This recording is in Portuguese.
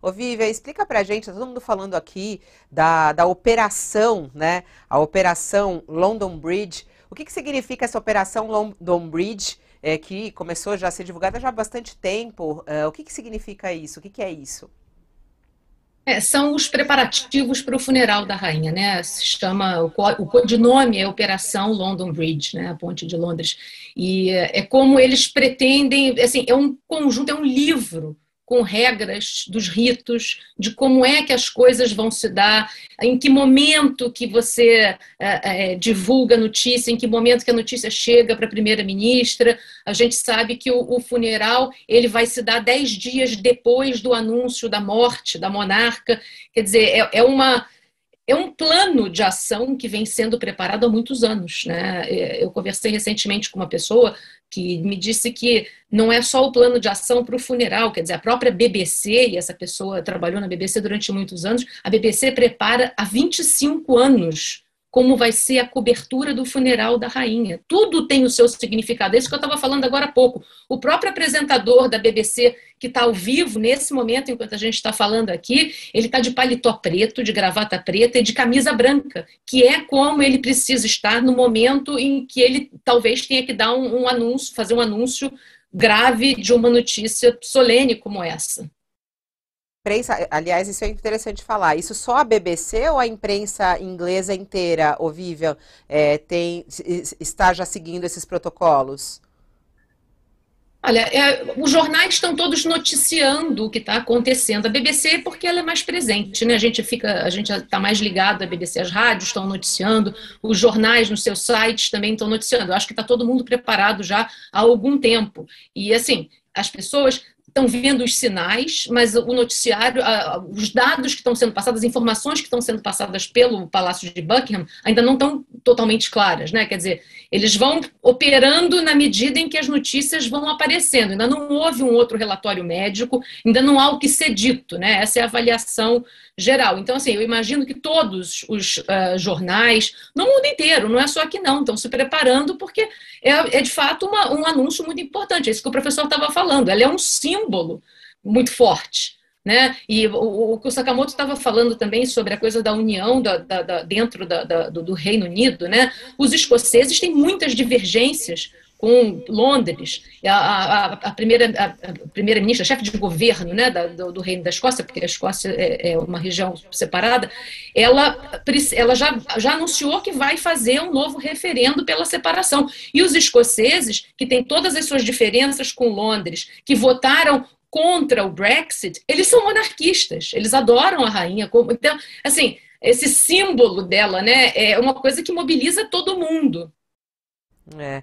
Ô, Vivian, explica pra gente, tá todo mundo falando aqui da, da operação, né? A operação London Bridge. O que, que significa essa operação London Bridge, é, que começou já a ser divulgada já há bastante tempo? É, o que, que significa isso? O que, que é isso? É, são os preparativos para o funeral da rainha, né? Se chama o, o codinome é Operação London Bridge, né? A ponte de Londres. E é, é como eles pretendem, assim, é um conjunto, é um livro com regras dos ritos, de como é que as coisas vão se dar, em que momento que você é, é, divulga a notícia, em que momento que a notícia chega para a primeira-ministra. A gente sabe que o, o, funeral ele vai se dar dez dias depois do anúncio da morte da monarca. Quer dizer, é, é uma é um plano de ação que vem sendo preparado há muitos anos. Né? É, eu conversei recentemente com uma pessoa que me disse que não é só o plano de ação para o funeral, quer dizer, a própria BBC, e essa pessoa trabalhou na BBC durante muitos anos, a BBC prepara há 25 anos como vai ser a cobertura do funeral da rainha. Tudo tem o seu significado. É isso que eu estava falando agora há pouco. O próprio apresentador da BBC, que está ao vivo nesse momento, enquanto a gente está falando aqui, ele está de paletó preto, de gravata preta e de camisa branca, que é como ele precisa estar no momento em que ele talvez tenha que dar um, um anúncio, fazer um anúncio grave de uma notícia solene como essa imprensa, aliás, isso é interessante falar. Isso só a BBC ou a imprensa inglesa inteira, ô Vivian, é, tem, está já seguindo esses protocolos? Olha, é, os jornais estão todos noticiando o que está acontecendo. A BBC, porque ela é mais presente, né? A gente fica, a gente está mais ligado à BBC, as rádios estão noticiando, os jornais nos seus sites também estão noticiando. Eu acho que está todo mundo preparado já há algum tempo. E assim, as pessoas estão vendo os sinais, mas o noticiário, os dados que estão sendo passados, as informações que estão sendo passadas pelo Palácio de Buckingham ainda não estão totalmente claras, né? Quer dizer, eles vão operando na medida em que as notícias vão aparecendo. Ainda não houve um outro relatório médico, ainda não há o que ser dito, né? Essa é a avaliação geral. Então, assim, eu imagino que todos os uh, jornais, no mundo inteiro, não é só aqui não, estão se preparando porque é, é de fato uma, um anúncio muito importante. É isso que o professor estava falando. Ela é um símbolo muito forte. Né? E o, o, o Sakamoto estava falando também sobre a coisa da união da, da, da, dentro do, do Reino Unido. Né? Os escoceses têm muitas divergências com Londres, a, a, a primeira a, primeira ministra, chefe de governo, né, do, do, reino da Escócia, porque a Escócia é, é, uma região separada, ela, ela já, já anunciou que vai fazer um novo referendo pela separação. E os escoceses, que têm todas as suas diferenças com Londres, que votaram contra o Brexit, eles são monarquistas, eles adoram a rainha. Então, assim, esse símbolo dela, né, é uma coisa que mobiliza todo mundo. É.